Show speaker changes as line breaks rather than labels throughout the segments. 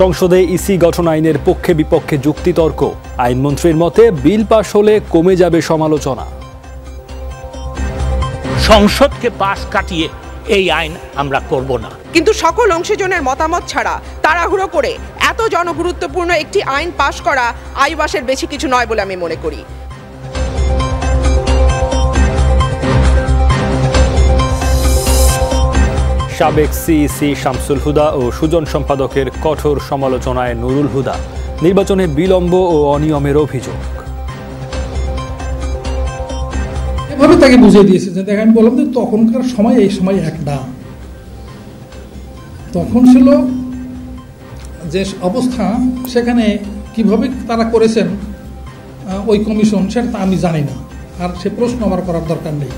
সংসদে ইসি গঠন আইনের পক্ষে বিপক্ষে যুক্তিতর্ক। আইনমন্ত্রীর মতে বিল পাশ হলে কমে যাবে সমালোচনা।
সংসদকে পাশ কাটিয়ে এই আইন আমরা করব না।
কিন্তু সকল অংশীজনের মতামত ছাড়া তাড়াহুড়ো করে এত জনগুরুত্বপূর্ণ একটি আইন পাশ করা আইবাসের বেশি কিছু নয় বলে আমি মনে করি।
সাবেক সিইসি শামসুল হুদা ও সুজন সম্পাদকের কঠোর সমালোচনায় নুরুল হুদা। নির্বাচনে বিলম্ব ও অনিয়মের অভিযোগ।
এভাবে তাকে বুঝিয়ে দিয়েছে যে দেখ আমি বললাম যে, তখনকার সময়, এই সময় এক না। তখন ছিল যে অবস্থা, সেখানে কীভাবে তারা করেছেন ওই কমিশন, সেটা আমি জানি না। আর সে প্রশ্ন আমার করার দরকার নেই।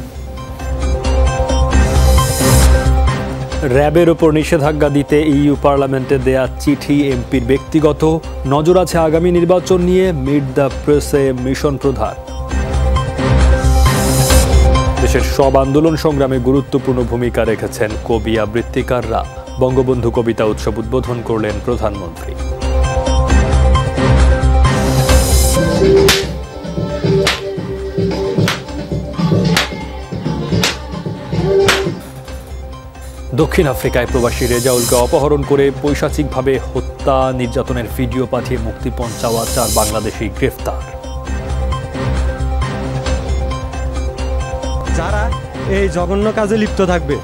র্যাবের ওপর নিষেধাজ্ঞা দিতে ইইউ পার্লামেন্টে দেয়া চিঠি এমপির ব্যক্তিগত। নজর আছে আগামী নির্বাচন নিয়ে মিড দ্য প্রেসে মিশন প্রধান। দেশের সব আন্দোলন সংগ্রামে গুরুত্বপূর্ণ ভূমিকা রেখেছেন কবি আবৃত্তিকাররা বঙ্গবন্ধু কবিতা উৎসব উদ্বোধন করলেন প্রধানমন্ত্রী। দক্ষিণ আফ্রিকায় প্রবাসী রেজাউলকে অপহরণ করে পৈশাচিকভাবে হত্যা নির্যাতনের ভিডিও পাঠিয়ে মুক্তিপণ চাওয়া চার বাংলাদেশি গ্রেফতার।
যারা এই জঘন্য কাজে লিপ্ত থাকবে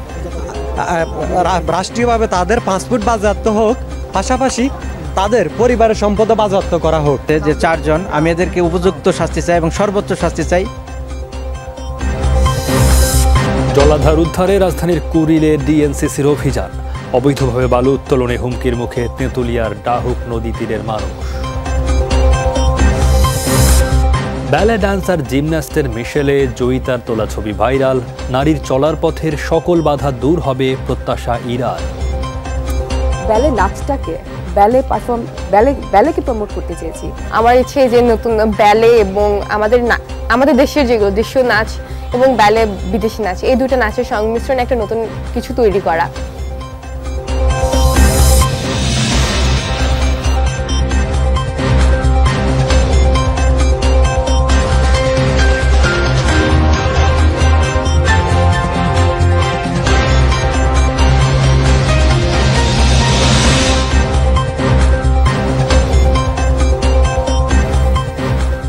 রা- রাষ্ট্রীয়ভাবে তাদের পাসপোর্ট বাজেয়াপ্ত হোক পাশাপাশি তাদের পরিবারের সম্পদ বাজেয়াপ্ত করা হোক।
যে চারজন আমি এদেরকে উপযুক্ত শাস্তি চাই এবং সর্বোচ্চ শাস্তি চাই।
জলাধার উদ্ধারে রাজধানীর কুড়িলে ডিএনসিসির অভিযান। অবৈধভাবে বালু উত্তোলনে হুমকির মুখে তেঁতুলিয়ার ডাহুক নদী তীরের মানুষ। ব্যালে ডান্সার জিমন্যাস্টের মিশেলে জয়িতার তোলা ছবি ভাইরাল। নারীর চলার পথের সকল বাধা দূর হবে প্রত্যাশা ইরার।
ব্যালে নাচটাকে ব্যালে পারফর্ম ব্যালে ব্যালেকে প্রমোট করতে চেয়েছি। আমার ইচ্ছে যে নতুন ব্যালে এবং আমাদের না- আমাদের দেশের যেগুলো দেশীয় নাচ এবং ব্যালে বিদেশি নাচ। এই দুটো নাচের সংমিশ্রণে একটা নতুন কিছু তৈরি করা।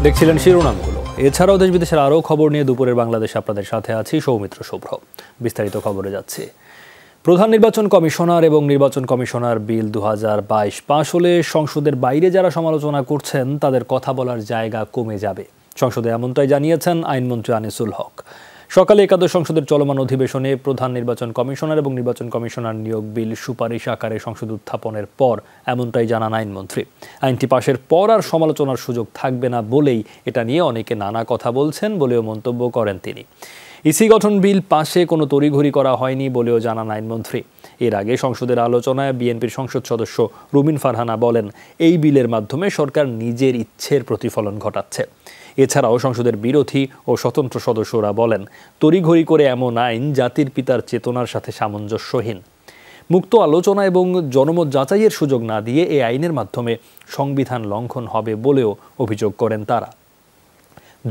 দেখছিলেন শিরোনামগুলো। এছাড়াও দেশ বিদেশের আরও খবর নিয়ে দুপুরের বাংলাদেশ আপনাদের সাথে আছি, সৌমিত্র শুভ্র। বিস্তারিত খবরে যাচ্ছি। প্রধান নির্বাচন কমিশনার এবং নির্বাচন কমিশনার বিল দু পাশ হলে সংসদের বাইরে যারা সমালোচনা করছেন, তাদের কথা বলার জায়গা কমে যাবে। সংসদে এমনটাই জানিয়েছেন আইনমন্ত্রী আনিসুল হক। সকালে একাদশ সংসদের চলমান অধিবেশনে প্রধান নির্বাচন কমিশনার এবং নির্বাচন কমিশনার নিয়োগ বিল সুপারিশ আকারে সংসদ উত্থাপনের পর, এমনটাই জানান আইনমন্ত্রী। আইনটি পাশের পর আর সমালোচনার সুযোগ থাকবে না বলেই এটা নিয়ে অনেকে নানা কথা বলছেন বলেও মন্তব্য করেন তিনি। ইসি গঠন বিল পাশে কোনো তড়িঘড়ি করা হয়নি বলেও জানান আইনমন্ত্রী। এর আগে সংসদের আলোচনায় বিএনপির সংসদ সদস্য রুমিন ফারহানা বলেন, এই বিলের মাধ্যমে সরকার নিজের ইচ্ছের প্রতিফলন ঘটাচ্ছে। এছাড়াও সংসদের বিরোধী ও স্বতন্ত্র সদস্যরা বলেন, তড়িঘড়ি করে এমন আইন জাতির পিতার চেতনার সাথে সামঞ্জস্যহীন। মুক্ত আলোচনা এবং জনমত যাচাইয়ের সুযোগ না দিয়ে এই আইনের মাধ্যমে সংবিধান লঙ্ঘন হবে বলেও অভিযোগ করেন তারা।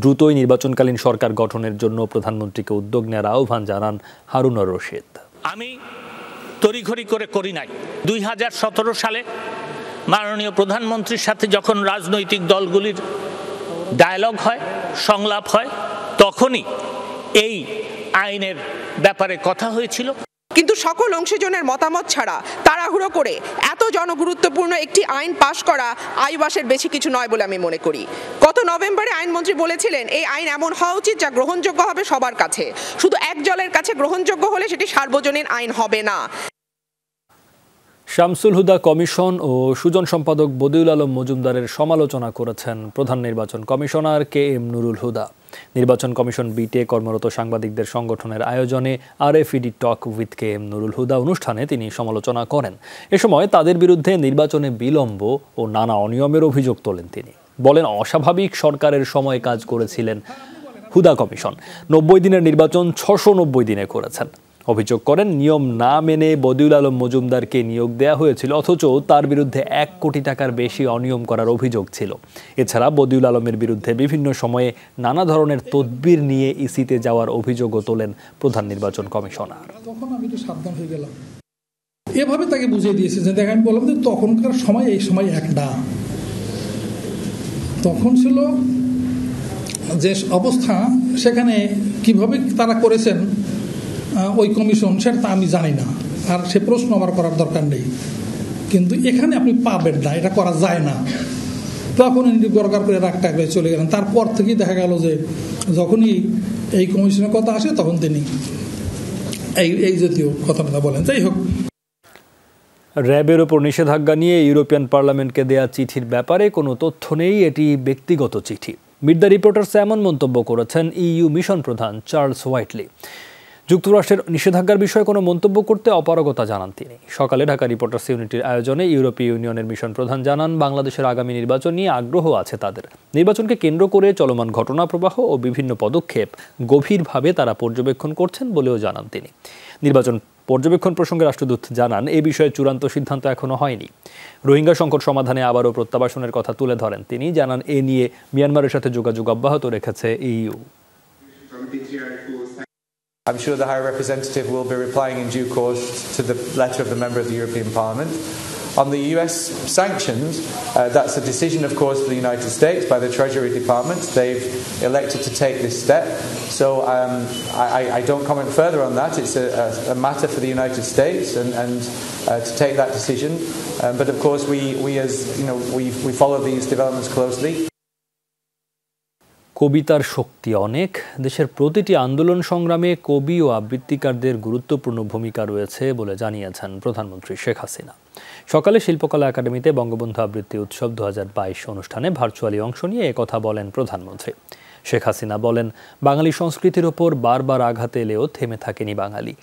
দ্রুতই নির্বাচনকালীন সরকার গঠনের জন্য প্রধানমন্ত্রীকে উদ্যোগ নেওয়ার আহ্বান জানান হারুনুর রশিদ।
আমি তড়িঘড়ি করে করি নাই। দুই হাজার সতেরো সালে মাননীয় প্রধানমন্ত্রীর সাথে যখন রাজনৈতিক দলগুলির ডায়ালগ হয়, সংলাপ হয়, তখনই এই আইনের ব্যাপারে কথা হয়েছিল।
কিন্তু সকল অংশীজনের মতামত ছাড়া, তাড়াহুড়ো করে এত জনগুরুত্বপূর্ণ একটি আইন পাশ করা আইবাসের বেশি কিছু নয় বলে আমি মনে করি। গত নভেম্বরে আইনমন্ত্রী বলেছিলেন, এই আইন এমন হওয়া উচিত যা গ্রহণযোগ্য হবে সবার কাছে। শুধু এক জলের কাছে গ্রহণযোগ্য হলে সেটি সার্বজনীন আইন হবে না।
শামসুল হুদা কমিশন ও সুজন সম্পাদক বদিউল আলম মজুমদারের সমালোচনা করেছেন প্রধান নির্বাচন commissioner K M Nurul Huda. নির্বাচন কমিশন বিটে কর্মরত সাংবাদিকদের সংগঠনের আয়োজনে RFED talk with K M Nurul Huda অনুষ্ঠানে তিনি সমালোচনা করেন। এ সময় তাদের বিরুদ্ধে নির্বাচনে বিলম্ব ও নানা অনিয়মের অভিযোগ তোলেন তিনি। বলেন, অস্বাভাবিক সরকারের সময় কাজ করেছিলেন হুদা কমিশন। নব্বই দিনের নির্বাচন ছশো নব্বই দিনে করেছেন। অভিযোগ করেন, নিয়ম না মেনে বদিউল আলম মজুমদারকে নিয়োগ দেওয়া হয়েছিল, অথচ তার বিরুদ্ধে এক কোটি টাকার বেশি অনিয়ম করার অভিযোগ ছিল। এছাড়া বদিউল আলমের বিরুদ্ধে বিভিন্ন সময়ে নানা ধরনের তদবির নিয়ে ইসিতে যাওয়ার অভিযোগও তোলেন প্রধান নির্বাচন কমিশনার।
তখন আমি একটু সাবধান হয়ে গেলাম। এভাবে তাকে বুঝিয়ে দিয়েছে যে দেখ আমি বললাম যে, তখনকার সময় এই সময় এক না তখন ছিল যে অবস্থা, সেখানে কীভাবে তারা করেছেন ওই কমিশন সেটা তা আমি জানি না। আর সে প্রশ্ন আমার করার দরকার নেই। কিন্তু এখানে আপনি পাবেন না, এটা করা যায় না। তখন উনি গরগার করে রাগটা করে চলে গেলেন। তারপর থেকেই দেখা গেল যে যখনই এই কমিশনের কথা আসে, তখন তিনি এই এই জাতীয় কথাবার্তা বলেন। যাই হোক।
র্যাবের ওপর নিষেধাজ্ঞা নিয়ে ইউরোপিয়ান পার্লামেন্টকে দেয়া চিঠির ব্যাপারে কোনো তথ্য নেই, এটি ব্যক্তিগত চিঠি। মিড দ্য রিপোর্টার্স এমন মন্তব্য করেছেন ইইউ মিশন প্রধান চার্লস হোয়াইটলি। যুক্তরাষ্ট্রের নিষেধাজ্ঞার বিষয়ে কোনো মন্তব্য করতে অপারগতা জানান তিনি। সকালে ঢাকা রিপোর্টার্স ইউনিটির আয়োজনে ইউরোপীয় ইউনিয়নের মিশন প্রধান জানান, বাংলাদেশের আগামী নির্বাচন নিয়ে আগ্রহ আছে তাদের। নির্বাচনকে কেন্দ্র করে চলমান ঘটনা প্রবাহ ও বিভিন্ন পদক্ষেপ গভীরভাবে তারা পর্যবেক্ষণ করছেন বলেও জানান তিনি। নির্বাচন পর্যবেক্ষণ প্রসঙ্গে রাষ্ট্রদূত জানান, এ বিষয়ে চূড়ান্ত সিদ্ধান্ত এখনও হয়নি। রোহিঙ্গা সংকট সমাধানে আবারও প্রত্যাবাসনের কথা তুলে ধরেন তিনি, জানান, এ নিয়ে মিয়ানমারের সাথে যোগাযোগ অব্যাহত রেখেছে EU.
I'm sure the High Representative will be replying in due course to the letter of the member of the European Parliament. On the US sanctions, uh, that's a decision, of course, for the United States by the Treasury Department. They've elected to take this step. So um, I, I don't comment further on that. It's a, a, matter for the United States and, and uh, to take that decision. Um, but of course, we, we as you know, we, we follow these developments closely.
কবিতার শক্তি অনেক। দেশের প্রতিটি আন্দোলন সংগ্রামে কবি ও আবৃত্তিকারদের গুরুত্বপূর্ণ ভূমিকা রয়েছে বলে জানিয়েছেন প্রধানমন্ত্রী শেখ হাসিনা। সকালে শিল্পকলা একাডেমিতে বঙ্গবন্ধু আবৃত্তি উৎসব দু অনুষ্ঠানে ভার্চুয়ালি অংশ নিয়ে একথা বলেন প্রধানমন্ত্রী। শেখ হাসিনা বলেন বাঙালি সংস্কৃতির ওপর বারবার আঘাত এলেও থেমে থাকেনি বাঙালি।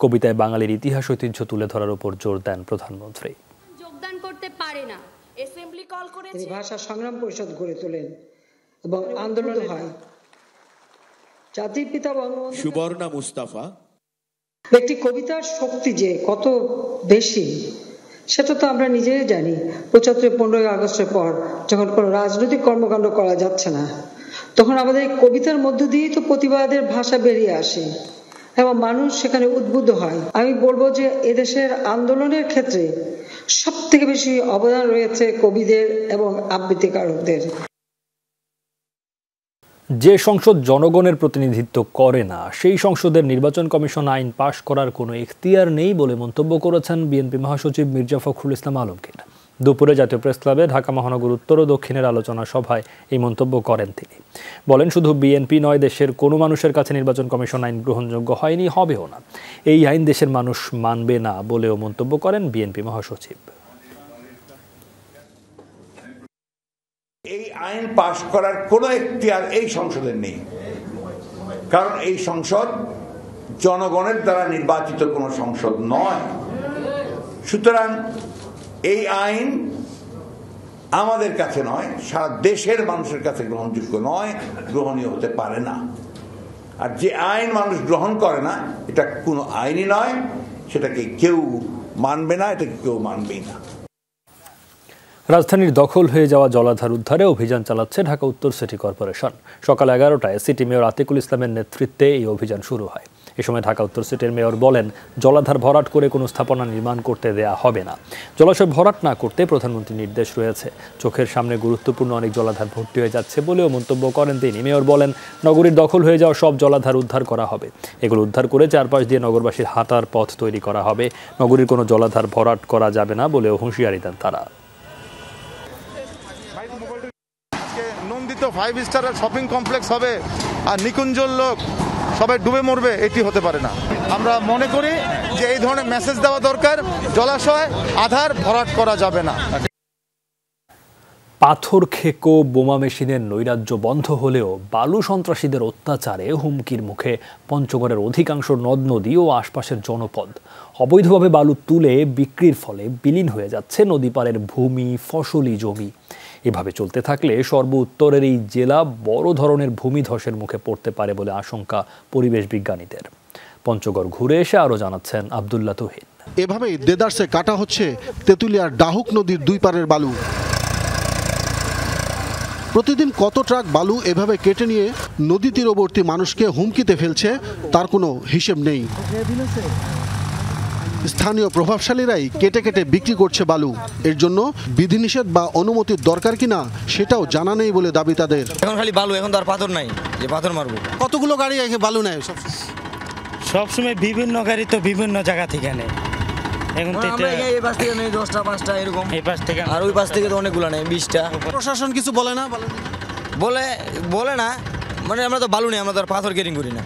কবিতায় বাঙালির ইতিহাস ঐতিহ্য তুলে ধরার উপর জোর দেন প্রধানমন্ত্রী।
যোগদান করতে পারে না। অ্যাসেম্বলি কল করেছে
ভাষা সংগ্রাম পরিষদ গড়ে তোলেন। এবং আন্দোলন হয়। জাতির পিতা বঙ্গবন্ধু
সুবর্ণা মুস্তাফা।
একটি কবিতার শক্তি যে কত বেশি সেটা তো আমরা নিজেই জানি। পঁচাত্তর পনেরোই আগস্টের পর যখন কোনো রাজনৈতিক কর্মকাণ্ড করা যাচ্ছে না তখন আমাদের কবিতার মধ্য দিয়েই তো প্রতিবাদের ভাষা বেরিয়ে আসে এবং মানুষ সেখানে উদ্বুদ্ধ হয়। আমি বলব যে এদেশের আন্দোলনের ক্ষেত্রে সব থেকে বেশি অবদান রয়েছে কবিদের এবং আবৃত্তিকারকদের।
যে সংসদ জনগণের প্রতিনিধিত্ব করে না, সেই সংসদের নির্বাচন কমিশন আইন পাশ করার কোনো এখতিয়ার নেই বলে মন্তব্য করেছেন বিএনপি মহাসচিব মির্জা ফখরুল ইসলাম আলমগীর। দুপুরে জাতীয় প্রেস ক্লাবে ঢাকা মহানগর উত্তর ও দক্ষিণের আলোচনা সভায় এই মন্তব্য করেন তিনি। বলেন, শুধু বিএনপি নয়, দেশের কোনো মানুষের কাছে নির্বাচন কমিশন আইন গ্রহণযোগ্য হয়নি, হবেও না। এই আইন দেশের মানুষ মানবে না বলেও মন্তব্য করেন বিএনপি মহাসচিব।
এই আইন পাশ করার কোনো এখতিয়ার এই সংসদের নেই। কারণ এই সংসদ জনগণের দ্বারা নির্বাচিত কোনো সংসদ নয়। সুতরাং এই আইন আমাদের কাছে নয়, সারা দেশের মানুষের কাছে গ্রহণযোগ্য নয়, গ্রহণীয় হতে পারে না। আর যে আইন মানুষ গ্রহণ করে না, এটা কোনো আইনই নয়, সেটাকে কেউ মানবে না, এটাকে কেউ মানবেই না।
রাজধানীর দখল হয়ে যাওয়া জলাধার উদ্ধারে অভিযান চালাচ্ছে ঢাকা উত্তর সিটি কর্পোরেশন। সকাল এগারোটায় সিটি মেয়র আতিকুল ইসলামের নেতৃত্বে এই অভিযান শুরু হয়। এ সময় ঢাকা উত্তর সিটির মেয়র বলেন, জলাধার ভরাট করে কোনো স্থাপনা নির্মাণ করতে দেয়া হবে না। জলাশয় ভরাট না করতে প্রধানমন্ত্রীর নির্দেশ রয়েছে। চোখের সামনে গুরুত্বপূর্ণ অনেক জলাধার ভর্তি হয়ে যাচ্ছে বলেও মন্তব্য করেন তিনি। মেয়র বলেন, নগরীর দখল হয়ে যাওয়া সব জলাধার উদ্ধার করা হবে। এগুলো উদ্ধার করে চারপাশ দিয়ে নগরবাসীর হাঁটার পথ তৈরি করা হবে। নগরীর কোনো জলাধার ভরাট করা যাবে না বলেও হুঁশিয়ারি দেন তারা।
নন্দিত ফাইভ স্টার শপিং কমপ্লেক্স হবে আর নিকুঞ্জর লোক সবাই ডুবে মরবে, এটি হতে পারে না। আমরা মনে করি যে এই ধরনের মেসেজ দেওয়া দরকার, জলাশয়, আধার ভরাট করা যাবে না।
পাথর, খেকো, বোমা মেশিনের নৈরাজ্য বন্ধ হলেও বালু সন্ত্রাসীদের অত্যাচারে হুমকির মুখে পঞ্চগড়ের অধিকাংশ নদ, নদী ও আশপাশের জনপদ। অবৈধভাবে বালু তুলে বিক্রির ফলে বিলীন হয়ে যাচ্ছে নদীপাড়ের ভূমি, ফসলি জমি। এভাবে চলতে থাকলে সর্ব উত্তরের এই জেলা বড় ধরনের ভূমিধসের মুখে পড়তে পারে বলে আশঙ্কা পরিবেশ বিজ্ঞানীদের। পঞ্চগড় ঘুরে এসে আরও জানাচ্ছেন আবদুল্লা তুহিন।
এভাবেই দেদারসে কাটা হচ্ছে তেঁতুলিয়ার ডাহুক নদীর দুই পারের বালু। প্রতিদিন কত ট্রাক বালু এভাবে কেটে নিয়ে নদী তীরবর্তী মানুষকে হুমকিতে ফেলছে, তার কোনো হিসেব নেই। স্থানীয় প্রভাবশালীরাই কেটে কেটে বিক্রি করছে বালু। এর জন্য বিধিনিষেধ বা অনুমতির দরকার কিনা সেটাও জানা নেই বলে দাবি তাদের।
এখন খালি বালু এখন তো আর পাথর নাই যে পাথর মারবো।
কতগুলো গাড়ি বালু নেয়?
সবসময় বিভিন্ন গাড়ি তো বিভিন্ন জায়গা থেকে নেয়। এখন তো
এই পাশ থেকে নেই দশটা পাঁচটা এরকম।
এই পাশ থেকে
আর ওই পাশ থেকে তো অনেকগুলো নেই বিশটা।
প্রশাসন কিছু বলে না?
বলে বলে না। মানে আমরা তো বালু নেই আমরা তো আর পাথর কেরিং করি না।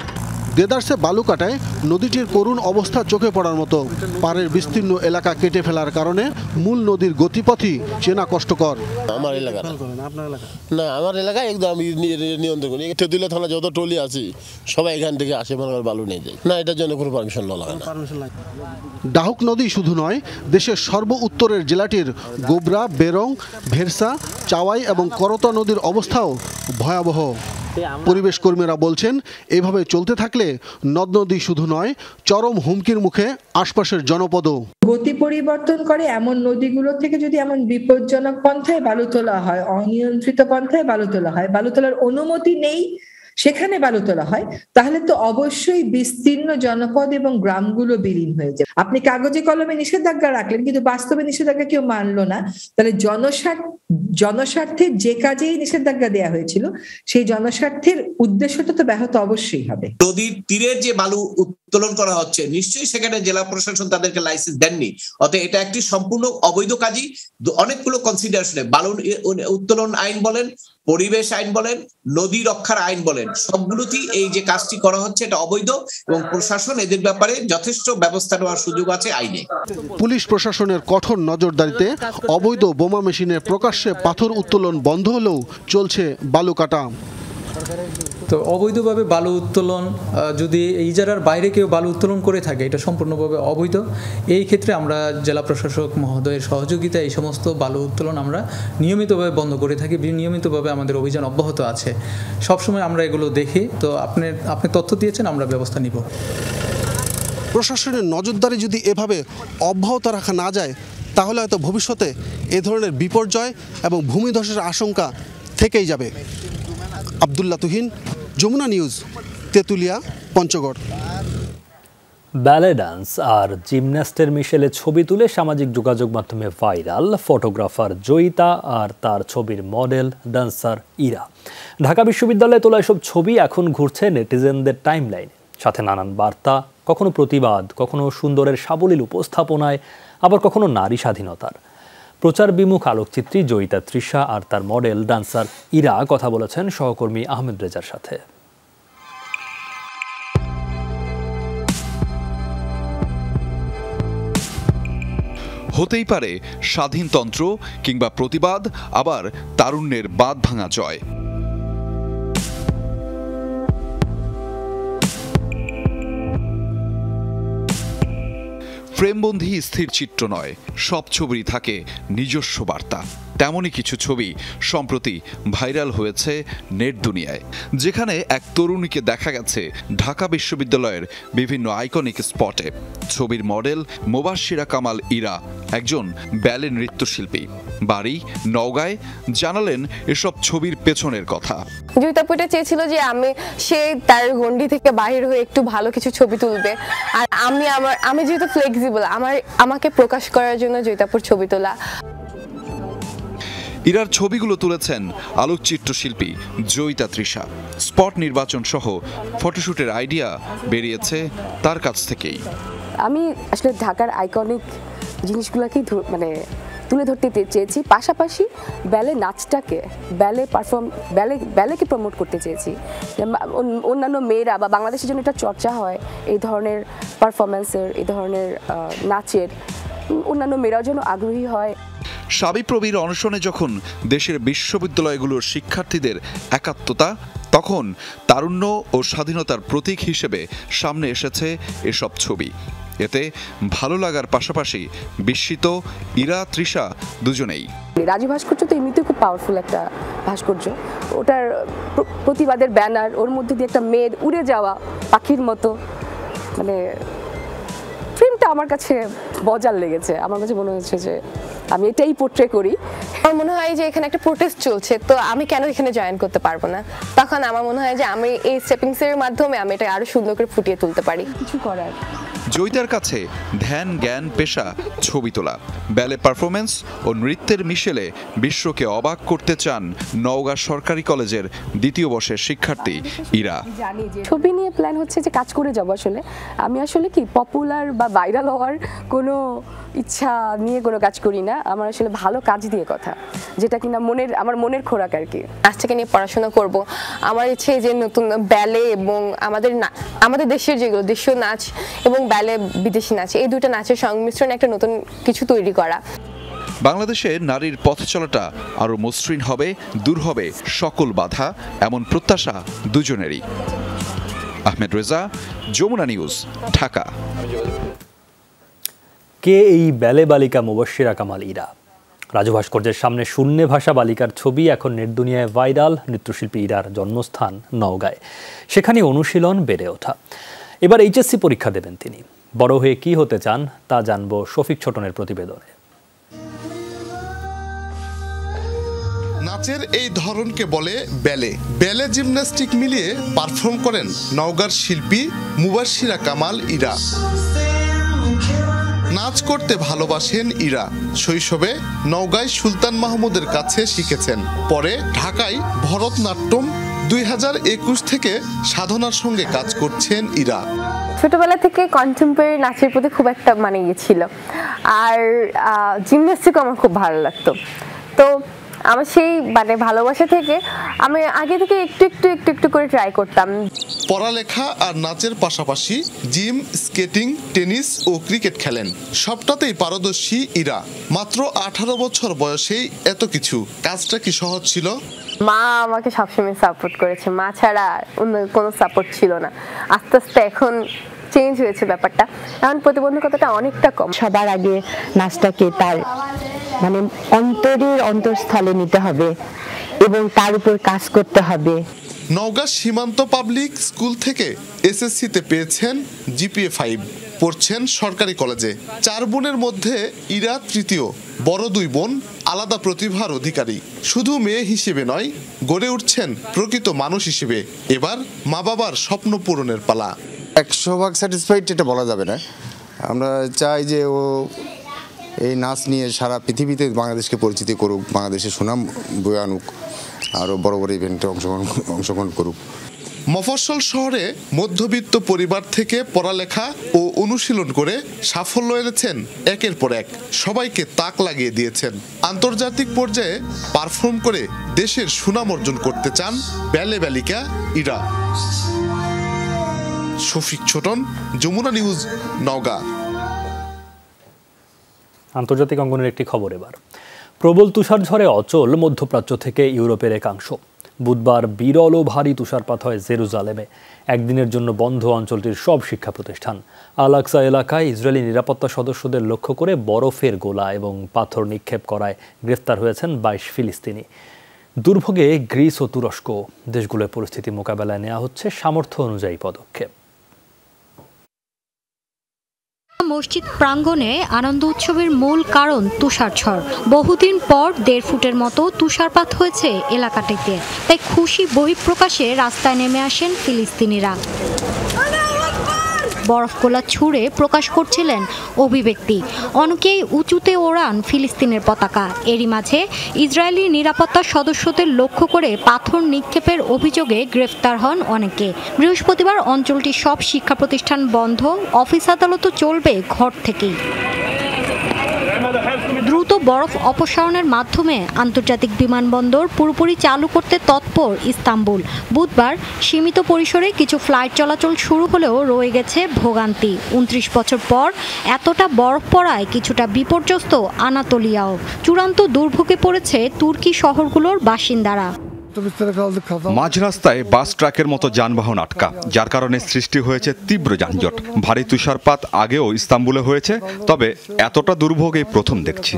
দেদারসে বালু কাটায় নদীটির করুণ অবস্থা চোখে পড়ার মতো। পাড়ের বিস্তীর্ণ এলাকা কেটে ফেলার কারণে মূল নদীর গতিপথই চেনা কষ্টকর।
আমার এলাকা না। আমার এলাকায় একদম আমি নিয়ন্ত্রণ করি। তেঁতুলিয়া থানা যত টলি আছি সবাই এখান থেকে আসে মনে বালু নিয়ে যায়। না এটার জন্য কোনো পারমিশন লাগে না।
ডাহুক নদী শুধু নয় দেশের সর্ব উত্তরের জেলাটির গোবরা বেরং ভেরসা চাওয়াই এবং করতা নদীর অবস্থাও ভয়াবহ। পরিবেশ কর্মীরা বলছেন এভাবে চলতে থাকলে নদ নদী শুধু নয়, চরম হুমকির মুখে আশপাশের জনপদও
গতি পরিবর্তন করে এমন নদীগুলো থেকে যদি এমন বিপজ্জনক পন্থায় বালু তোলা হয়, অনিয়ন্ত্রিত পন্থায় বালু তোলা হয়, বালু তোলার অনুমতি নেই সেখানে বালু তোলা হয়, তাহলে তো অবশ্যই বিস্তীর্ণ জনপদ এবং গ্রামগুলো বিলীন হয়ে যাবে আপনি কাগজে কলমে নিষেধাজ্ঞা রাখলেন, কিন্তু বাস্তবে নিষেধাজ্ঞা কেউ মানলো না। তাহলে জনস্বার্থ জনস্বার্থের যে কাজেই নিষেধাজ্ঞা দেওয়া হয়েছিল, সেই জনস্বার্থের উদ্দেশ্যটা তো ব্যাহত অবশ্যই হবে।
নদীর তীরের যে বালু উত্তোলন করা হচ্ছে। নিশ্চয়ই সেখানে জেলা প্রশাসন তাদেরকে লাইসেন্স দেননি। অতএব এটা একটি সম্পূর্ণ অবৈধ কাজই। অনেকগুলো কনসিডারেশনে বালু ই- উ- উত্তোলন আইন বলেন, পরিবেশ আইন বলেন, নদী রক্ষার আইন বলেন, সবগুলোতেই এই যে কাজটি করা হচ্ছে এটা অবৈধ এবং প্রশাসন এদের ব্যাপারে যথেষ্ট ব্যবস্থা নেওয়ার সুযোগ আছে আইনে।
পুলিশ প্রশাসনের কঠোর নজরদারিতে অবৈধ বোমা মেশিনের প্রকাশ্যে পাথর উত্তোলন বন্ধ হলেও চলছে বালু কাটা
তো অবৈধভাবে বালু উত্তোলন যদি এই জায়গার বাইরে কেউ বালু উত্তোলন করে থাকে, এটা সম্পূর্ণভাবে অবৈধ। এই ক্ষেত্রে আমরা জেলা প্রশাসক মহোদয়ের সহযোগিতা এই সমস্ত বালু উত্তোলন আমরা নিয়মিতভাবে বন্ধ করে থাকি নিয়মিতভাবে আমাদের অভিযান অব্যাহত আছে। সবসময় আমরা এগুলো দেখি। তো আপনি আপনি তথ্য দিয়েছেন, আমরা ব্যবস্থা নিব।
প্রশাসনের নজরদারি যদি এভাবে অব্যাহত রাখা না যায়, তাহলে হয়তো ভবিষ্যতে এ ধরনের বিপর্যয় এবং ভূমিধসের আশঙ্কা থেকেই যাবে। Abdullah Tuhin, Jamuna news, Tetulia, Panchagarh.
Ballet dance আর জিমন্যাস্টের মিশেলে ছবি তুলে সামাজিক যোগাযোগ মাধ্যমে ভাইরাল ফটোগ্রাফার জয়িতা আর তার ছবির মডেল ডান্সার ইরা। ঢাকা বিশ্ববিদ্যালয়ে তোলা এসব ছবি এখন ঘুরছে নেটিজেনদের টাইমলাইনে সাথে নানান বার্তা, কখনো প্রতিবাদ, কখনো সুন্দরের সাবলীল উপস্থাপনায়, আবার কখনো নারী স্বাধীনতার। প্রচার বিমুখ আলোকচিত্রী জয়িতা তৃষা আর তার মডেল ডান্সার ইরা কথা বলেছেন সহকর্মী আহমেদ রেজার সাথে।
হতেই পারে স্বাধীনতন্ত্র কিংবা প্রতিবাদ, আবার তারুণ্যের বাদ ভাঙা জয়। ফ্রেমবন্দি স্থির চিত্র নয় সব ছবিরই থাকে নিজস্ব বার্তা। তেমনই কিছু ছবি সম্প্রতি ভাইরাল হয়েছে নেট দুনিয়ায়, যেখানে এক তরুণীকে দেখা গেছে ঢাকা বিশ্ববিদ্যালয়ের বিভিন্ন আইকনিক স্পটে। ছবির মডেল মোবাশিরা কামাল ইরা, একজন ব্যালে নৃত্যশিল্পী। বাড়ি নওগাঁয়, জানালেন এসব ছবির পেছনের কথা।
জয়িতাপুটা চেয়েছিল যে আমি, সে তার গন্ডি থেকে বাহির হয়ে একটু ভালো কিছু ছবি তুলবে। আর আমি আমার, আমি যেহেতু ফ্লেক্সিবল আমার, আমাকে প্রকাশ করার জন্য জয়িতাপুর ছবি তোলা।
ইরার ছবিগুলো তুলেছেন আলোকচিত্র শিল্পী জয়িতা তৃষা। স্পট নির্বাচন সহ ফটোশুটের আইডিয়া বেরিয়েছে তার কাছ থেকেই।
আমি আসলে ঢাকার আইকনিক জিনিসগুলোকেই মানে তুলে ধরতে চেয়েছি। পাশাপাশি ব্যালে নাচটাকে, ব্যালে পারফর্ম ব্যালে, ব্যালেকে প্রমোট করতে চেয়েছি। অন্যান্য মেয়েরা বা বাংলাদেশের জন্য একটা চর্চা হয় এই ধরনের পারফরমেন্সের এই ধরনের নাচের। অন্যান্য মেয়েরাও যেন আগ্রহী হয়।
সাবিপ্রবির অনশনে যখন দেশের বিশ্ববিদ্যালয়গুলোর শিক্ষার্থীদের একাত্মতা, তখন তারুণ্য ও স্বাধীনতার প্রতীক হিসেবে সামনে এসেছে এসব ছবি। এতে ভালো লাগার পাশাপাশি বিস্মিত ইরা, তৃষা দুজনেই।
রাজু ভাস্কর্য তো এমনিতেও খুব পাওয়ারফুল একটা ভাস্কর্য। ওটার প্রতিবাদের ব্যানার ওর মধ্যে দিয়ে একটা মেয়ের উড়ে যাওয়া পাখির মতো। মানে ফিল্মটা আমার কাছে মজার লেগেছে। আমার কাছে মনে হচ্ছে যে আমি এটাই পোট্রে করি।
আমার মনে হয় যে এখানে একটা প্রোটেস্ট চলছে, তো আমি কেন এখানে জয়েন করতে পারব না? তখন আমার মনে হয় যে আমি এই স্টেপিংসের মাধ্যমে আমি এটা আরও সুন্দর করে ফুটিয়ে তুলতে পারি।
কিছু করার?
জয়িতার কাছে ধ্যান জ্ঞান পেশা ছবি তোলা। ব্যালে পারফরমেন্স ও নৃত্যের মিশেলে বিশ্বকে অবাক করতে চান নওগাঁ সরকারি কলেজের দ্বিতীয় বর্ষের শিক্ষার্থী ইরা।
ছবি নিয়ে প্ল্যান হচ্ছে যে কাজ করে যাব আসলে। আমি আসলে কি পপুলার বা ভাইরাল হওয়ার কোনো ইচ্ছা নিয়ে কোনো কাজ করি না। আমার আসলে ভালো কাজ দিয়ে কথা যেটা কিনা মনের আমার মনের খোরাক আর কি।
নাচটাকে নিয়ে পড়াশোনা করব। আমার ইচ্ছে যে নতুন ব্যালে এবং আমাদের না- আমাদের দেশের যেগুলো দেশীয় নাচ এবং ব্যালে বিদেশি নাচ। এই দুটো নাচের সংমিশ্রণে একটা নতুন কিছু তৈরি করা।
বাংলাদেশে নারীর পথ চলাটা আরও মসৃণ হবে দূর হবে সকল বাধা এমন প্রত্যাশা দুজনেরই। আহমেদ রেজা যমুনা নিউজ ঢাকা।
কে এই ব্যালে বালিকা মুবশিরা কামাল ইরা? রাজু ভাস্কর্যের সামনে শূন্য ভাষা বালিকার ছবি এখন নেট দুনিয়ায় ভাইরাল নৃত্যশিল্পী ইরার জন্মস্থান নওগাঁয়। সেখানে অনুশীলন বেড়ে ওঠা। এবার এইচএসসি পরীক্ষা দেবেন তিনি। বড় হয়ে কি হতে চান তা জানব শফিক ছোটনের প্রতিবেদনে।
নাচের এই ধরনকে বলে ব্যালে ব্যালে জিমন্যাস্টিক মিলিয়ে পারফর্ম করেন নওগাঁর শিল্পী মুবাশিরা কামাল ইরা। নাচ করতে ভালোবাসেন ইরা। শৈশবে নওগাঁয় সুলতান মাহমুদের কাছে শিখেছেন। পরে ঢাকায় ভরতনাট্যম দুই হাজার একুশ থেকে সাধনার সঙ্গে কাজ করছেন ইরা।
ছোটবেলা থেকে কন্টেম্পোরারি নাচের প্রতি খুব একটা মানে ইয়ে ছিল। আর জিমন্যাস্টিকও আমার খুব ভালো লাগতো। তো আমার সেই মানে ভালোবাসা থেকে আমি আগে থেকে একটু একটু একটু একটু করে ট্রাই করতাম।
পড়ালেখা আর নাচের পাশাপাশি জিম স্কেটিং টেনিস ও ক্রিকেট খেলেন। সবটাতেই পারদর্শী ইরা। মাত্র আঠারো বছর বয়সেই এত কিছু। কাজটা কি সহজ ছিল?
মা আমাকে সবসময় সাপোর্ট করেছে। মা ছাড়া অন্য কোনো সাপোর্ট ছিল না। আস্তে আস্তে এখন চেঞ্জ হয়েছে ব্যাপারটা। এখন প্রতিবন্ধকতাটা অনেকটা কম।
সবার আগে নাচটাকে তার মানে অন্তরের অন্তঃস্থলে নিতে হবে এবং তার উপর কাজ করতে হবে।
নওগাঁ সীমান্ত পাবলিক স্কুল থেকে এসএসসিতে পেয়েছেন জিপিএ ফাইভ। পড়ছেন সরকারি কলেজে। চার বোনের মধ্যে ইরা তৃতীয় বড় দুই বোন আলাদা প্রতিভার অধিকারী। শুধু মেয়ে হিসেবে নয় গড়ে উঠছেন প্রকৃত মানুষ হিসেবে। এবার মা বাবার স্বপ্ন পূরণের পালা।
একশো ভাগ স্যাটিসফাইড এটা বলা যাবে না। আমরা চাই যে ও এই নাচ নিয়ে সারা পৃথিবীতে বাংলাদেশকে পরিচিতি করুক, বাংলাদেশের সুনাম বয়ে আনুক, আরও বড় বড় ইভেন্টে অংশগ্রহণ অংশগ্রহণ করুক।
মফস্বল শহরে মধ্যবিত্ত পরিবার থেকে পড়ালেখা ও অনুশীলন করে সাফল্য এনেছেন একের পর এক। সবাইকে তাক লাগিয়ে দিয়েছেন। আন্তর্জাতিক পর্যায়ে পারফর্ম করে দেশের সুনাম অর্জন করতে চান ব্যালে ব্যালিকা ইরা। শফিক ছোটন, যমুনা নিউজ, নওগাঁ।
আন্তর্জাতিক অঙ্গনের একটি খবর এবার। প্রবল তুষারঝড়ে অচল মধ্যপ্রাচ্য থেকে ইউরোপের একাংশ। বুধবার বিরল ও ভারী তুষারপাত হয় জেরুজালেমে। একদিনের জন্য বন্ধ অঞ্চলটির সব শিক্ষা প্রতিষ্ঠান। আলাক্সা এলাকায় ইসরায়েলি নিরাপত্তা সদস্যদের লক্ষ্য করে বরফের গোলা এবং পাথর নিক্ষেপ করায় গ্রেফতার হয়েছেন বাইশ ফিলিস্তিনি। দুর্ভোগে গ্রিস ও তুরস্ক। দেশগুলোর পরিস্থিতি মোকাবেলায় নেওয়া হচ্ছে সামর্থ্য অনুযায়ী পদক্ষেপ।
মসজিদ প্রাঙ্গণে আনন্দ উৎসবের মূল কারণ তুষারঝড়। বহুদিন পর দেড় ফুটের মতো তুষারপাত হয়েছে এলাকাটিতে। তাই খুশি বহিঃপ্রকাশে রাস্তায় নেমে আসেন ফিলিস্তিনিরা। বরফ গোলা ছুঁড়ে প্রকাশ করছিলেন অভিব্যক্তি। অনেকেই উঁচুতে ওড়ান ফিলিস্তিনের পতাকা। এরই মাঝে ইসরায়েলি নিরাপত্তা সদস্যদের লক্ষ্য করে পাথর নিক্ষেপের অভিযোগে গ্রেফতার হন অনেকে। বৃহস্পতিবার অঞ্চলটির সব শিক্ষা প্রতিষ্ঠান বন্ধ, অফিস আদালতও চলবে ঘর থেকেই। দ্রুত বরফ অপসারণের মাধ্যমে আন্তর্জাতিক বিমানবন্দর পুরোপুরি চালু করতে তৎপর ইস্তাম্বুল। বুধবার সীমিত পরিসরে কিছু ফ্লাইট চলাচল শুরু হলেও রয়ে গেছে ভোগান্তি। উনত্রিশ বছর পর এতটা বরফ পড়ায় কিছুটা বিপর্যস্ত আনাতলিয়াও। চূড়ান্ত দুর্ভোগে পড়েছে তুর্কি শহরগুলোর বাসিন্দারা।
মাঝ রাস্তায় বাস ট্রাকের মতো যানবাহন আটকা যার কারণে সৃষ্টি হয়েছে তীব্র যানজট। ভারী তুষারপাত আগেও ইস্তাম্বুলে হয়েছে তবে এতটা দুর্ভোগ এই প্রথম দেখছি।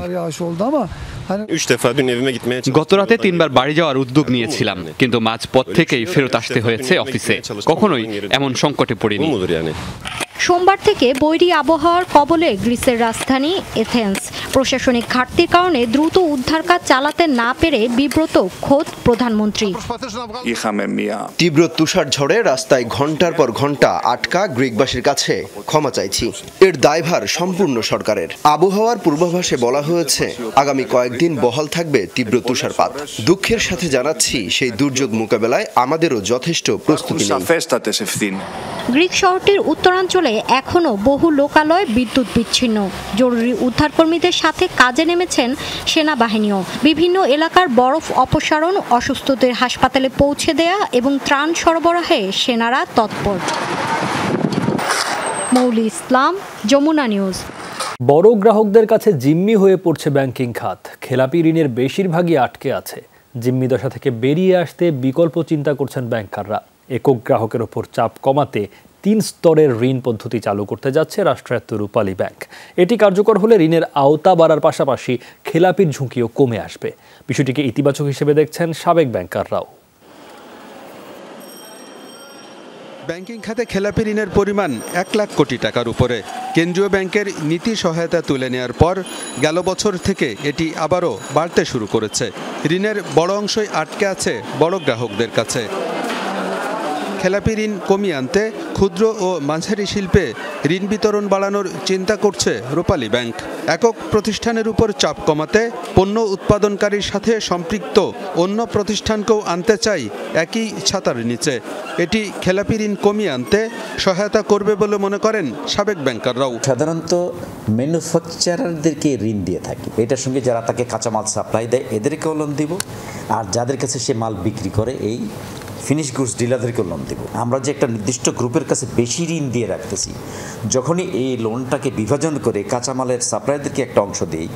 গতরাতে তিনবার বাড়ি যাওয়ার উদ্যোগ নিয়েছিলাম কিন্তু মাঝপথ থেকেই ফেরত আসতে হয়েছে অফিসে। কখনোই এমন সংকটে পড়িনি।
সোমবার থেকে বৈরী আবহাওয়ার কবলে গ্রিসের রাজধানী এথেন্স। প্রশাসনিক ঘাটতির কারণে দ্রুত উদ্ধার কাজ চালাতে না পেরে বিব্রত খোদ প্রধানমন্ত্রী।
তীব্র তুষার ঝড়ে রাস্তায় ঘণ্টার পর ঘণ্টা আটকা গ্রিকবাসীর কাছে ক্ষমা চাইছি। এর দায়ভার সম্পূর্ণ সরকারের। আবহাওয়ার পূর্বাভাসে বলা হয়েছে আগামী কয়েকদিন বহাল থাকবে তীব্র তুষারপাত। দুঃখের সাথে জানাচ্ছি সেই দুর্যোগ মোকাবেলায় আমাদেরও যথেষ্ট প্রস্তুতি
গ্রিক শহরটির উত্তরাঞ্চলে এখনও বহু লোকালয় বিদ্যুৎ বিচ্ছিন্ন। জরুরি উদ্ধারকর্মীদের সাথে কাজে নেমেছেন সেনাবাহিনীও। বিভিন্ন এলাকার বরফ অপসারণ, অসুস্থদের হাসপাতালে পৌঁছে দেয়া এবং ত্রাণ সরবরাহে সেনারা তৎপর। মৌলি ইসলাম, যমুনা নিউজ।
বড় গ্রাহকদের কাছে জিম্মি হয়ে পড়ছে ব্যাংকিং খাত। খেলাপি ঋণের বেশিরভাগই আটকে আছে। জিম্মি দশা থেকে বেরিয়ে আসতে বিকল্প চিন্তা করছেন ব্যাংকাররা। একক গ্রাহকের ওপর চাপ কমাতে তিন স্তরের ঋণ পদ্ধতি চালু করতে যাচ্ছে রাষ্ট্রায়ত্ত রূপালী ব্যাংক। এটি কার্যকর হলে ঋণের আওতা বাড়ার পাশাপাশি খেলাপির ঝুঁকিও কমে আসবে। বিষয়টিকে ইতিবাচক হিসেবে দেখছেন সাবেক ব্যাংকাররাও।
ব্যাংকিং খাতে খেলাপি ঋণের পরিমাণ এক লাখ কোটি টাকার উপরে। কেন্দ্রীয় ব্যাংকের নীতি সহায়তা তুলে নেওয়ার পর গেল বছর থেকে এটি আবারও বাড়তে শুরু করেছে। ঋণের বড় অংশই আটকে আছে বড় গ্রাহকদের কাছে। খেলাপি ঋণ কমিয়ে আনতে ক্ষুদ্র ও মাঝারি শিল্পে ঋণ বিতরণ বাড়ানোর চিন্তা করছে রূপালী ব্যাংক। একক প্রতিষ্ঠানের উপর চাপ কমাতে পণ্য উৎপাদনকারীর সাথে সম্পৃক্ত অন্য প্রতিষ্ঠানকেও আনতে চাই একই ছাতার নিচে। এটি খেলাপি ঋণ কমিয়ে আনতে সহায়তা করবে বলে মনে করেন সাবেক ব্যাংকাররাও।
সাধারণত ম্যানুফ্যাকচারারদেরকে ঋণ দিয়ে থাকি। এটার সঙ্গে যারা তাকে কাঁচামাল সাপ্লাই দেয়, এদেরকেও লোন দিব। আর যাদের কাছে সে মাল বিক্রি করে, এই ফিনিশ গুডস ডিলারদেরকেও লোন দেবো। আমরা যে একটা নির্দিষ্ট গ্রুপের কাছে বেশি ঋণ দিয়ে রাখতেছি, যখনই এই লোনটাকে বিভাজন করে কাঁচামালের সাপ্লাইদেরকে একটা অংশ দিই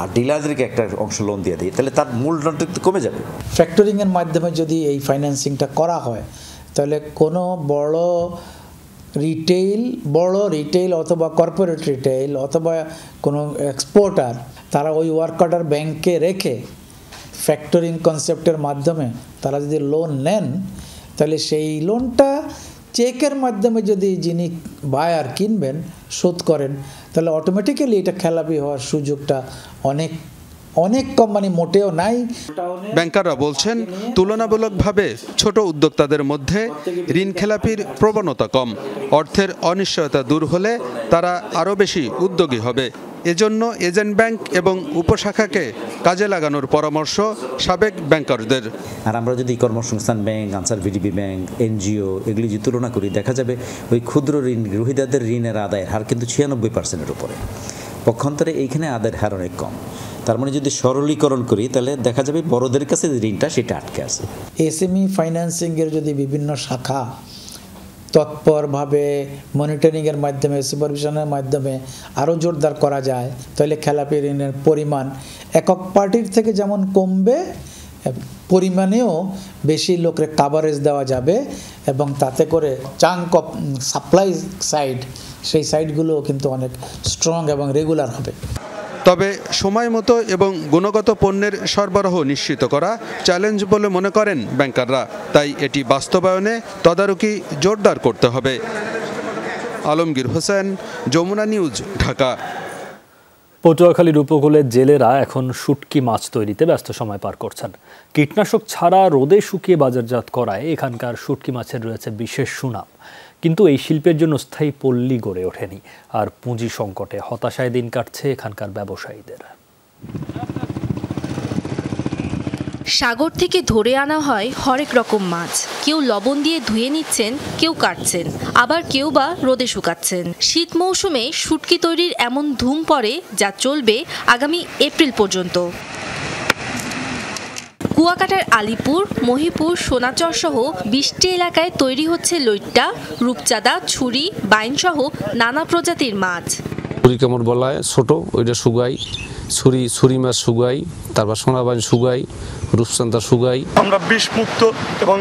আর ডিলারদেরকে একটা অংশ লোন দিয়ে দিই, তাহলে তার মূল লোনটা একটু কমে যাবে।
ফ্যাক্টরিংয়ের মাধ্যমে যদি এই ফাইন্যান্সিংটা করা হয়, তাহলে কোনো বড় রিটেইল বড় রিটেইল অথবা কর্পোরেট রিটেইল অথবা কোনো এক্সপোর্টার তারা ওই ওয়ার্ক অর্ডার ব্যাংকে রেখে ফ্যাক্টরিং কনসেপ্টের মাধ্যমে তারা যদি লোন নেন, তাহলে সেই লোনটা চেকের মাধ্যমে যদি যিনি বায়ার কিনবেন, শোধ করেন, তাহলে অটোমেটিক্যালি এটা খেলাপি হওয়ার সুযোগটা অনেক অনেক কম মানে মোটেও নাই।
ব্যাংকাররা বলছেন তুলনামূলকভাবে ছোট উদ্যোক্তাদের মধ্যে ঋণ খেলাপির প্রবণতা কম। অর্থের অনিশ্চয়তা দূর হলে তারা আরও বেশি উদ্যোগী হবে। এজন্য এজেন্ট ব্যাংক এবং উপশাখাকে কাজে লাগানোর পরামর্শ সাবেক ব্যাংকারদের।
আর আমরা যদি কর্মসংস্থান bank Ansar VDP bank NGO এগুলি যদি তুলনা করি দেখা যাবে ওই ক্ষুদ্র ঋণ গ্রহীতাদের ঋণের আদায়ের হার কিন্তু ছিয়ানব্বই পার্সেন্টের উপরে। পক্ষান্তরে এইখানে আদায়ের হার অনেক কম। তার মানে যদি সরলীকরণ করি, তাহলে দেখা যাবে বড়দের কাছে যে ঋণটা সেটা আটকে আছে।
এসএমই ফাইন্যান্সিংয়ের যদি বিভিন্ন শাখা তৎপরভাবে মনিটরিংয়ের মাধ্যমে সুপারভিশনের মাধ্যমে আরও জোরদার করা যায়, তাহলে খেলাপি ঋণের পরিমাণ একক পার্টির থেকে যেমন কমবে, পরিমাণেও বেশি লোকের কাভারেজ দেওয়া যাবে এবং তাতে করে চাঙ্ক অফ সাপ্লাই সাইড সেই সাইডগুলো কিন্তু অনেক স্ট্রং এবং রেগুলার হবে।
তবে সময় মতো এবং গুণগত পণ্যের সরবরাহ নিশ্চিত করা চ্যালেঞ্জ বলে মনে করেন ব্যাংকাররা। তাই এটি বাস্তবায়নে তদারকি জোরদার করতে হবে। আলমগীর হোসেন, যমুনা নিউজ, ঢাকা।
পটুয়াখালীর উপকূলের জেলেরা এখন শুটকি মাছ তৈরিতে ব্যস্ত সময় পার করছেন। কীটনাশক ছাড়া রোদে শুকিয়ে বাজারজাত করায় এখানকার শুটকি মাছের রয়েছে বিশেষ সুনাম। কিন্তু এই শিল্পের জন্য স্থায়ী পল্লী গড়ে ওঠেনি। আর পুঁজি সংকটে হতাশায় দিন কাটছে এখানকার ব্যবসায়ীদের।
সাগর থেকে ধরে আনা হয় হরেক রকম মাছ। কেউ লবণ দিয়ে ধুয়ে নিচ্ছেন, কেউ কাটছেন। আবার কেউ বা রোদে শুকাচ্ছেন। শীত মৌসুমে শুটকি তৈরির এমন ধুম পড়ে যা চলবে আগামী এপ্রিল পর্যন্ত। কুয়াকাটার আলিপুর মহিপুর সোনাচর সহ বিশটি এলাকায় তৈরি হচ্ছে লৈট্টা রূপচাঁদা ছুরি বাইনসহ নানা প্রজাতির মাছ।
ছুরি কামড় বলায়? ছোট ওইটা সুগাই ছুরি ছুরি মাছ সুগাই তারপর সোনাবাইন সুগাই রূপচান্দা সুগাই
আমরা বিষ মুক্ত এবং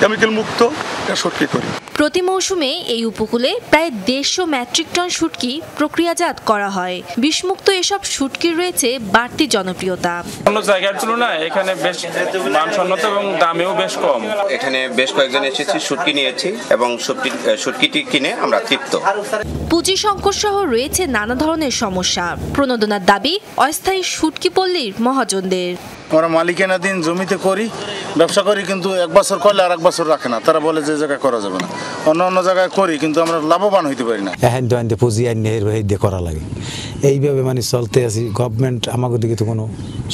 কেমিক্যাল মুক্ত শুটকি করি।
প্রতি মৌসুমে এই উপকূলে প্রায় দেড়শো মেট্রিক টন শুটকি প্রক্রিয়াজাত করা হয়। বিষমুক্ত এসব শুটকির রয়েছে বাড়তি জনপ্রিয়তা।
অন্য জায়গার তুলনায় এখানে বেশ মানসম্মত এবং দামেও বেশ কম।
এখানে বেশ কয়েকজন এসেছি শুটকি নিয়েছি এবং শুটকি- শুটকিটি কিনে আমরা তৃপ্ত।
পুঁজি সংকট সহ রয়েছে নানা ধরনের সমস্যা। প্রণোদনার দাবি অস্থায়ী শুটকি পল্লীর মহাজনদের।
আমরা মালিকানাধীন জমিতে করি ব্যবসা করি কিন্তু এক বছর করলে আর এক বছর রাখে না তারা বলে যে জায়গায় করা যাবে না। অন্য অন্য জায়গায় করি কিন্তু আমরা লাভবান হইতে পারি না।
এহেন দোয়ান দিয়ে পুঁজি আইন দিয়ে করা লাগে। এইভাবে মানে চলতে আছি গভর্নমেন্ট আমাকে দিকে তো কোনো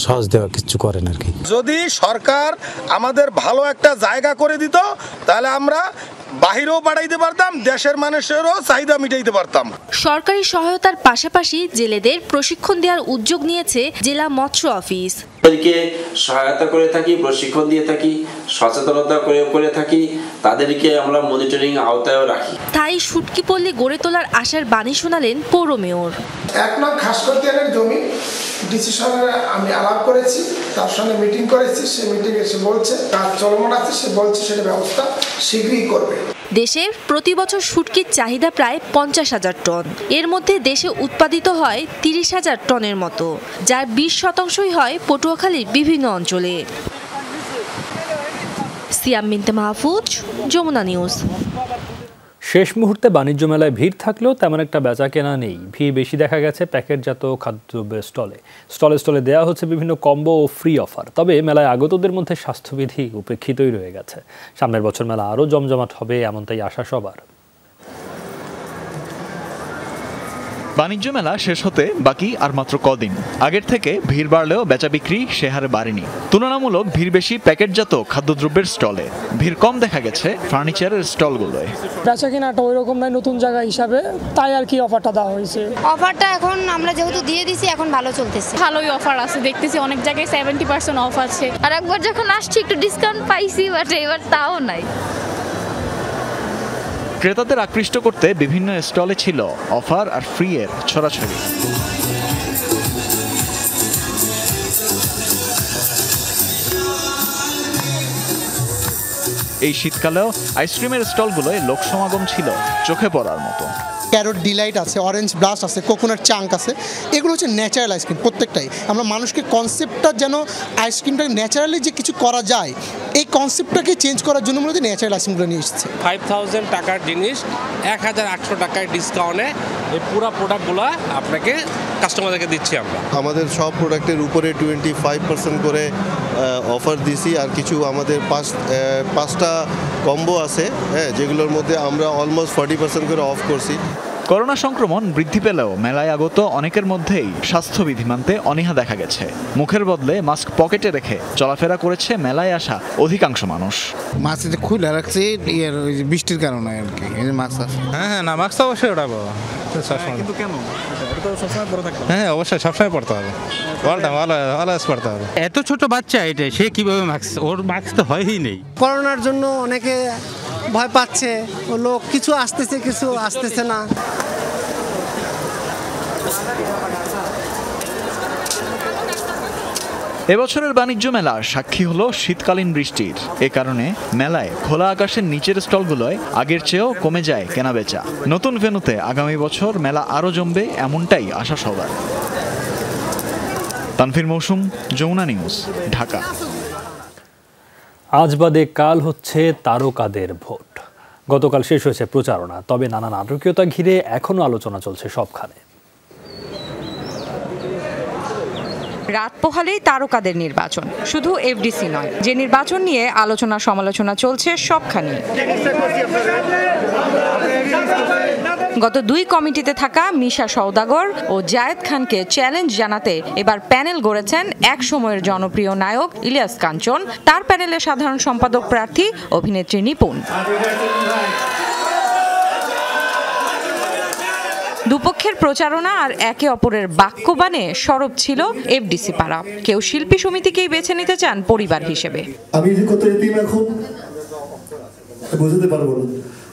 সহজ দেওয়া কিছু করে না আর কি
যদি সরকার আমাদের ভালো একটা জায়গা করে দিত তাহলে আমরা বাহিরেও বাড়াইতে পারতাম দেশের মানুষেরও চাহিদা মিটাইতে পারতাম।
সরকারি সহায়তার পাশাপাশি জেলেদের প্রশিক্ষণ দেওয়ার উদ্যোগ নিয়েছে জেলা মৎস্য অফিস।
সহায়তা করে থাকি প্রশিক্ষণ দিয়ে থাকি সচেতনতা করে করে থাকি তাদেরকে আমরা মনিটরিং আওতায়ও রাখি।
স্থায়ী শুটকি পল্লী গড়ে তোলার আশার বাণী শোনালেন পৌর মেয়র।
এক নং খাসকতিয়ানের জমি ডিসিশনে আমি আলাপ করেছি তার সঙ্গে মিটিং করেছি সে মিটিংয়ে সে বলছে কাজ চলমান আছে সে বলছে সেটা ব্যবস্থা শীঘ্রই করবে।
দেশে প্রতি বছর শুটকির চাহিদা প্রায় পঞ্চাশ হাজার টন। এর মধ্যে দেশে উৎপাদিত হয় তিরিশ হাজার টনের মতো যার বিশ শতাংশই হয় পটুয়াখালীর বিভিন্ন অঞ্চলে। সিয়াম মিনতে মাহফুজ, যমুনা নিউজ।
শেষ মুহূর্তে বাণিজ্য মেলায় ভিড় থাকলেও তেমন একটা বেচা কেনা নেই। ভিড় বেশি দেখা গেছে প্যাকেটজাত খাদ্যদ্রব্যের স্টলে। স্টলে স্টলে দেওয়া হচ্ছে বিভিন্ন কম্বো ও ফ্রি অফার। তবে মেলায় আগতদের মধ্যে স্বাস্থ্যবিধি উপেক্ষিতই রয়ে গেছে। সামনের বছর মেলা আরও জমজমাট হবে, এমনটাই আশা সবার।
বাণিজ্য মেলা শেষ হতে বাকি আর মাত্র কদিন। আগের থেকে ভিড় বাড়লেও বেচা বিক্রি সে হারে বাড়েনি। তুলনামূলক ভিড় বেশি প্যাকেটজাত খাদ্যদ্রব্যের স্টলে। ভিড় কম দেখা গেছে ফার্নিচারের স্টলগুলোয়।
বেচা কেনাটা ওই রকম নাই নতুন জায়গা হিসাবে তাই আর কি অফারটা দেওয়া হয়েছে?
অফারটা এখন আমরা যেহেতু দিয়ে দিছি এখন ভালো চলতেছে।
ভালোই অফার আছে দেখতেছি অনেক জায়গায় সেভেন্টি পার্সেন্ট অফ আছে।
আর একবার যখন আসছি একটু ডিসকাউন্ট পাইছি বাট এবার তাও নাই।
ক্রেতাদের আকৃষ্ট করতে বিভিন্ন স্টলে ছিল অফার আর ফ্রি এর ছড়াছড়ি। এই শীতকালেও আইসক্রিমের স্টলগুলোয় লোক সমাগম ছিল চোখে পড়ার মতো।
ক্যারট ডিলাইট আছে অরেঞ্জ ব্লাস্ট আছে কোকোনাট চাঙ্ক আছে এগুলো হচ্ছে ন্যাচারাল আইসক্রিম প্রত্যেকটাই। আমরা মানুষকে কনসেপ্টটা যেন আইসক্রিমটা ন্যাচারালি যে কিছু করা যায় এই কনসেপ্টটাকে চেঞ্জ করার জন্য মূলত ন্যাচারাল আইসক্রিমগুলো নিয়ে এসেছে।
ফাইভ থাউজেন্ড টাকার জিনিস এক হাজার আটশো টাকায় ডিসকাউন্টে এই পুরো প্রোডাক্টগুলো আপনাকে কাস্টমারদেরকে দিচ্ছি আমরা।
আমাদের সব প্রোডাক্টের উপরে টোয়েন্টি ফাইভ পার্সেন্ট করে অফার দিছি আর কিছু আমাদের পাঁচ পাঁচটা কম্বো আছে হ্যাঁ যেগুলোর মধ্যে আমরা অলমোস্ট ফর্টি পার্সেন্ট করে অফ করছি।
করোনা সংক্রমণ বৃদ্ধি পেলেও মেলায় আগত অনেকের মধ্যেই স্বাস্থ্যবিধি মানতে অনীহা দেখা গেছে। মুখের বদলে মাস্ক পকেটে রেখে চলাফেরা করেছে মেলায় আসা অধিকাংশ মানুষ।
মাস্ক খুলে রাখছে ইয়ের ওই যে বৃষ্টির কারণে আর কি মাস্ক
হ্যাঁ হ্যাঁ না মাস্ক অবশ্যই সবসময় হ্যাঁ অবশ্যই সবসময় পড়তে হবে। অল টাইম অলওয়েজ পড়তে হবে। এত ছোট বাচ্চা এটা সে কীভাবে মাস্ক ওর মাস্ক তো হয়ই নেই।
করোনার জন্য অনেকে ভয় পাচ্ছে ও লোক কিছু আসতেছে কিছু আসতেছে না।
এবছরের বাণিজ্য মেলা সাক্ষী হলো শীতকালীন বৃষ্টির। এ কারণে মেলায় খোলা আকাশের নিচের স্টলগুলোয় আগের চেয়েও কমে যায় কেনাবেচা। নতুন ভেনুতে আগামী বছর মেলা আরও জমবে এমনটাই আশা সবার। তানফির মৌসুম, যমুনা নিউজ, ঢাকা।
আজ বাদে কাল হচ্ছে তারকাদের ভোট। গতকাল শেষ হয়েছে প্রচারণা, তবে নানা নাটকীয়তা ঘিরে এখনও আলোচনা চলছে সবখানে।
রাত পোহালেই তারকাদের নির্বাচন। শুধু এফডিসি নয়, যে নির্বাচন নিয়ে আলোচনা সমালোচনা চলছে সবখানে গত দুই কমিটিতে থাকা মিশা সওদাগর ও জায়েদ খানকে চ্যালেঞ্জ জানাতে এবার প্যানেল গড়েছেন এক সময়ের জনপ্রিয় নায়ক ইলিয়াস কাঞ্চন। তার প্যানেলে সাধারণ সম্পাদক প্রার্থী অভিনেত্রী নিপুণ। দুপক্ষের প্রচারণা আর একে অপরের বাক্যবাণে সরব ছিল এফডিসি পাড়া। কেউ শিল্পী সমিতিকেই বেছে নিতে চান পরিবার হিসেবে।
আমি যে কত এতিম এখন বোঝাতে পারব না।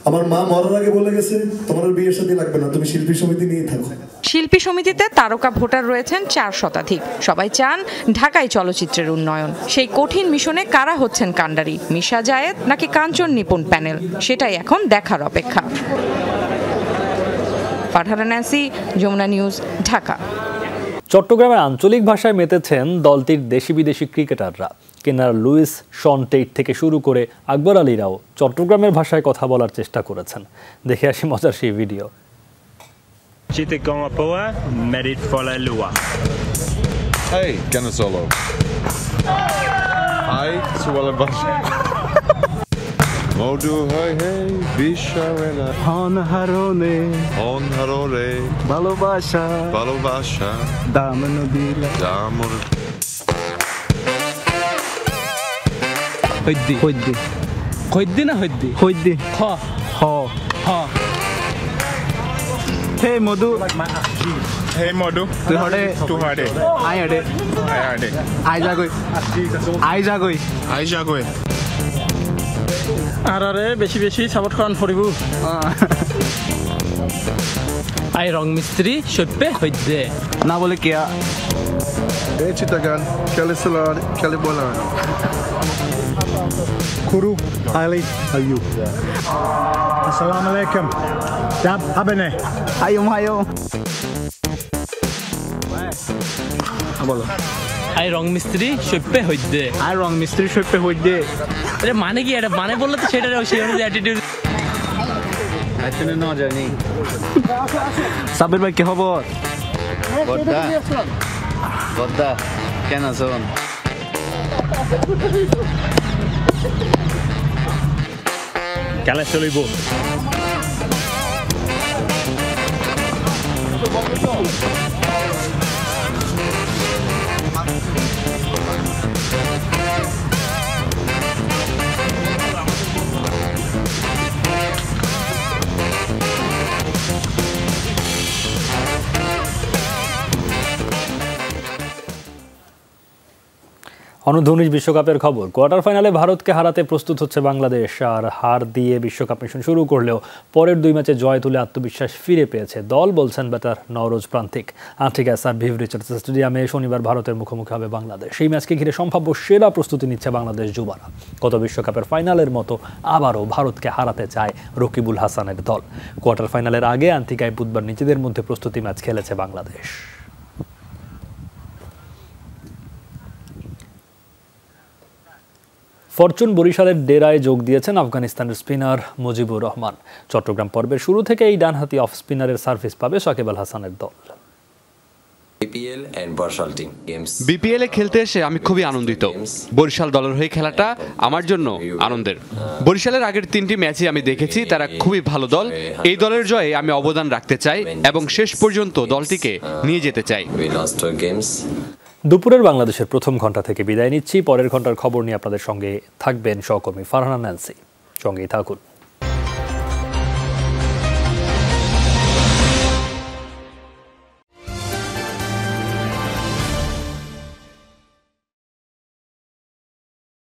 আমার মা মরার আগে বলে গেছে তোমার বিয়ের সাথে লাগবে না তুমি শিল্পী সমিতি নিয়ে থাকো।
শিল্পী সমিতিতে তারকা ভোটার রয়েছেন চার শতাধিক। সবাই চান ঢাকায় চলচ্চিত্রের উন্নয়ন। সেই কঠিন মিশনে কারা হচ্ছেন কাণ্ডারি? মিশা জায়েদ নাকি কাঞ্চন নিপুণ প্যানেল? সেটাই এখন দেখার অপেক্ষা। ন্যান্সি যমুনা নিউজ ঢাকা
চট্টগ্রামের আঞ্চলিক ভাষায় মেতেছেন দলটির দেশি বিদেশি ক্রিকেটাররা কেনার লুইস শন টেইট থেকে শুরু করে আকবর আলীরাও চট্টগ্রামের ভাষায় কথা বলার চেষ্টা করেছেন দেখে আসি মজার সেই video
Chite merit.
Hey, Canisolo. Hi, Suwala Basha. Modu hey hey, Bisharena.
হন হারনে
On Harore.
ভালোবাসা
Balobasha.
দাম নদীলা
Damur.
হইদ্দি হইদ্দি হইদ্দি না হইদ্দি হইদ্দি হ হ হ হে মধু
Hey, Modu.
তুই হডে
Tu hade.
আই হডে
I hade.
আই যাগই আই যাগই
I jagwe.
আর আরে বেশি বেশি সাপোর্ট করান ফুরিব আই রং মিস্ত্রি সপ্পে হইদ্দে না বলে কিয়া
Hey, Chitagan. Kalisalar. Kalibolar.
Kuru Ali Ayub Assalamu alaikum Jab abene Hayum hayum বলো আই রং মিস্ত্রি সপ্পে হইদ্দে আই রং মিস্ত্রি সপ্পে হইদ্দে আরে মানে কি এটা? মানে বললে তো সেটা সেই অনুযায়ী অ্যাটিটিউড ন। জানি সাবির ভাই কি খবর?
বদ্দা বদ্দা কেন আছেন
Kala চলিব।
অনূর্ধ্ব বিশ্বকাপের খবর। কোয়ার্টার ফাইনালে ভারতকে হারাতে প্রস্তুত হচ্ছে বাংলাদেশ, আর হার দিয়ে বিশ্বকাপ মিশন শুরু করলেও পরের দুই ম্যাচে জয় তুলে আত্মবিশ্বাস ফিরে পেয়েছে দল, বলছেন ব্যাটার নওরোজ প্রান্তিক। আন্টিকাস আর ভিভ রিচার্ডস স্টেডিয়ামে শনিবার ভারতের মুখোমুখি হবে বাংলাদেশ। এই ম্যাচকে ঘিরে সম্ভাব্য সেরা প্রস্তুতি নিচ্ছে বাংলাদেশ যুবারা। গত বিশ্বকাপের ফাইনালের মতো আবারও ভারতকে হারাতে চায় রকিবুল হাসানের দল। কোয়ার্টার ফাইনালের আগে আন্তিকায় বুধবার নিজেদের মধ্যে প্রস্তুতি ম্যাচ খেলেছে বাংলাদেশ। ফরচুন বরিশালের ডেরায় যোগ দিয়েছেন আফগানিস্তানের স্পিনার মুজিবুর রহমান। চট্টগ্রাম পর্বের শুরু থেকে এই ডানহাতি অফ স্পিনারের সার্ভিস পাবে সাকিব আল হাসানের দল।
BPL and Barishal team games
BPL এ খেলতে এসে আমি খুবই আনন্দিত। বরিশাল দলের হয়ে খেলাটা আমার জন্য আনন্দের। বরিশালের আগের তিনটি ম্যাচে আমি দেখেছি তারা খুবই ভালো দল। এই দলের জয়ে আমি অবদান রাখতে চাই এবং শেষ পর্যন্ত দলটিকে নিয়ে যেতে চাই।
গেমস
দুপুরের বাংলাদেশের প্রথম ঘণ্টা থেকে বিদায় নিচ্ছি। পরের ঘণ্টার খবর নিয়ে আপনাদের সঙ্গে থাকবেন সহকর্মী ফারহানা ন্যান্সি সঙ্গেই থাকুন।